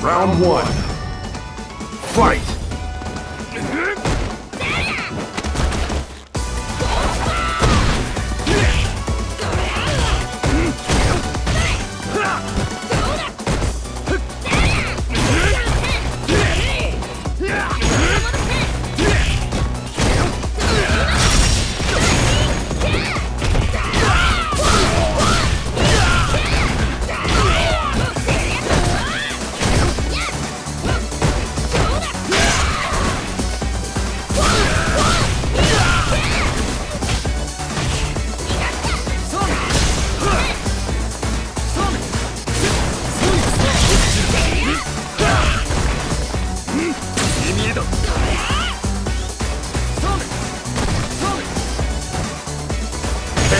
Round one. Fight!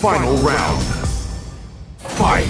Final round. Fight!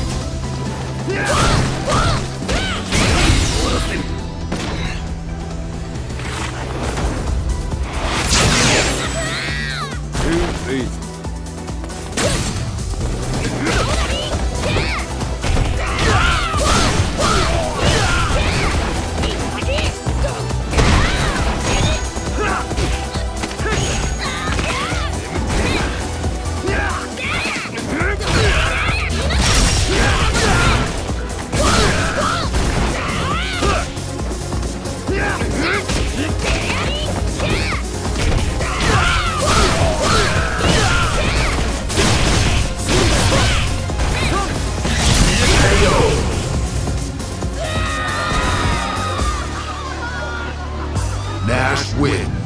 Nash wins.